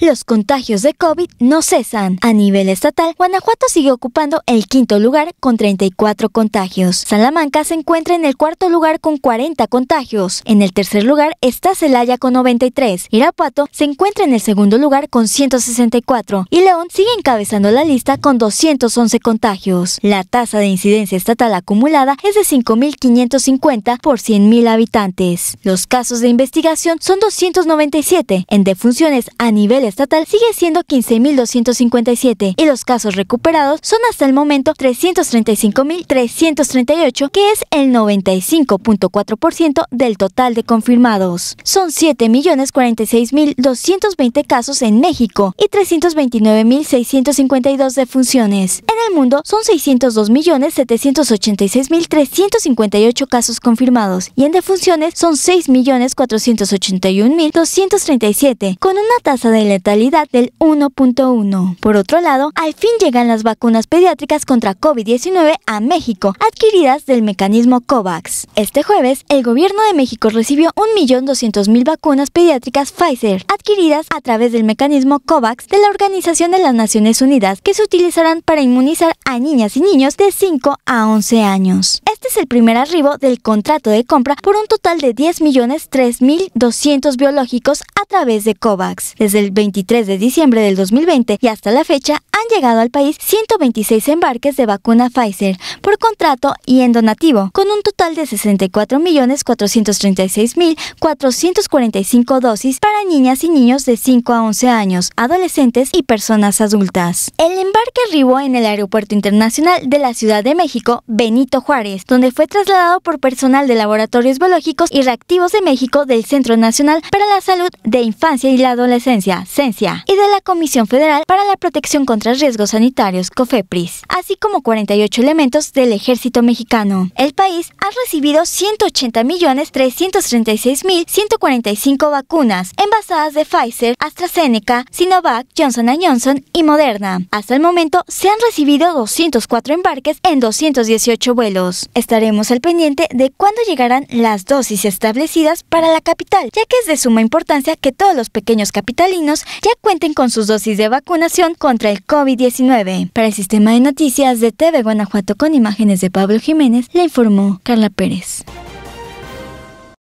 Los contagios de COVID no cesan. A nivel estatal, Guanajuato sigue ocupando el quinto lugar con 34 contagios. Salamanca se encuentra en el cuarto lugar con 40 contagios. En el tercer lugar está Celaya con 93. Irapuato se encuentra en el segundo lugar con 164. Y León sigue encabezando la lista con 211 contagios. La tasa de incidencia estatal acumulada es de 5.550 por 100.000 habitantes. Los casos de investigación son 297. En defunciones a nivel estatal sigue siendo 15.257 y los casos recuperados son hasta el momento 335.338, que es el 95.4% del total de confirmados. Son 7.046.220 casos en México y 329.652 defunciones. En el mundo son 602.786.358 casos confirmados y en defunciones son 6.481.237, con una tasa de letalidad del 1.1. Por otro lado, al fin llegan las vacunas pediátricas contra COVID-19 a México, adquiridas del mecanismo COVAX. Este jueves, el gobierno de México recibió 1.200.000 vacunas pediátricas Pfizer, adquiridas a través del mecanismo COVAX de la Organización de las Naciones Unidas, que se utilizarán para inmunizar a niñas y niños de 5 a 11 años. Este es el primer arribo del contrato de compra por un total de 10.003.200 biológicos a través de COVAX. Desde el 23 de diciembre del 2020 y hasta la fecha han llegado al país 126 embarques de vacuna Pfizer por contrato y en donativo, con un total de 64.436.445 dosis para niñas y niños de 5 a 11 años, adolescentes y personas adultas. El embarque arribó en el Aeropuerto Internacional de la Ciudad de México, Benito Juárez, donde fue trasladado por personal de laboratorios biológicos y reactivos de México del Centro Nacional para la Salud de Infancia y la Adolescencia, Y de la Comisión Federal para la Protección contra Riesgos Sanitarios, COFEPRIS, así como 48 elementos del Ejército Mexicano. El país ha recibido 180.336.145 vacunas envasadas de Pfizer, AstraZeneca, Sinovac, Johnson Johnson y Moderna. Hasta el momento se han recibido 204 embarques en 218 vuelos. Estaremos al pendiente de cuándo llegarán las dosis establecidas para la capital, ya que es de suma importancia que todos los pequeños capitalinos ya cuenten con sus dosis de vacunación contra el COVID-19. Para el sistema de noticias de TV Guanajuato con imágenes de Pablo Jiménez, le informó Carla Pérez.